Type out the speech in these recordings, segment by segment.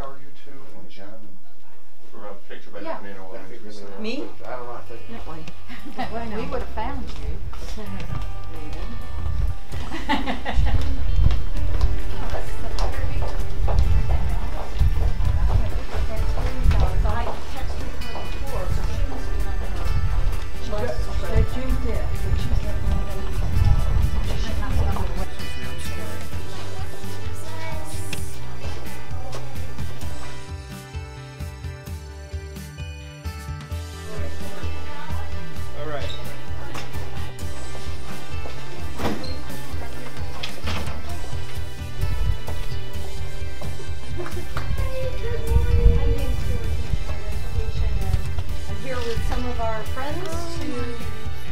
age are you two and Jen? For a picture by Yeah. the Camino Elementary Me? I don't know, I think. We would have found you.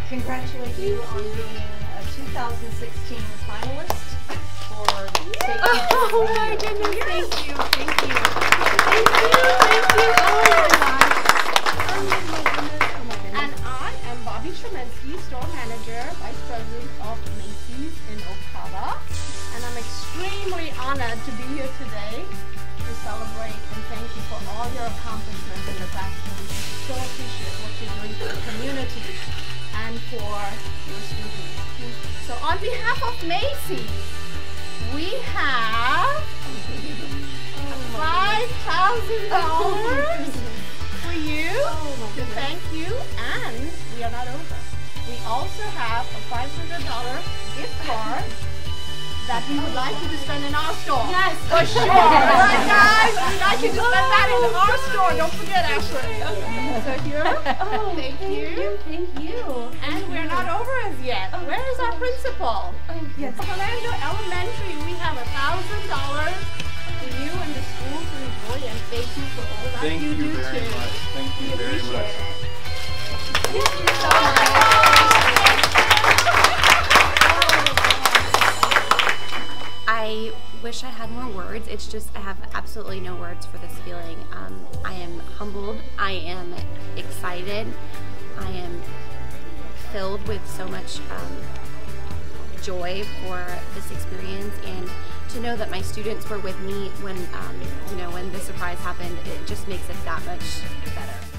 congratulate you on being a 2016 finalist for state. Oh my goodness, thank you, thank you. Shumansky, store manager, vice president of Macy's in Ocala. And I'm extremely honored to be here today to celebrate and thank you for all your accomplishments in the past two. So appreciate what you're doing for the community and for your students. So on behalf of Macy's, we have $5,000 to thank you, and we are not over. We also have a five hundred dollar gift card that we would like you to spend in our store. Yes. For sure. Alright guys, we'd like you to spend that in our store. Don't forget Ashley. So here, Oh, thank you. Thank you. And we're not over as yet. Oh. Where is our principal? Oh, yes. Hernando Elementary, we have a thousand dollars for you and the school to enjoy and thank you for all that Thank you, you do too. much. I wish I had more words. It's just, I have absolutely no words for this feeling. Um, I am humbled. I am excited. I am filled with so much um, joy for this experience and to know that my students were with me when, um, you know, when the surprise happened, it just makes it that much better.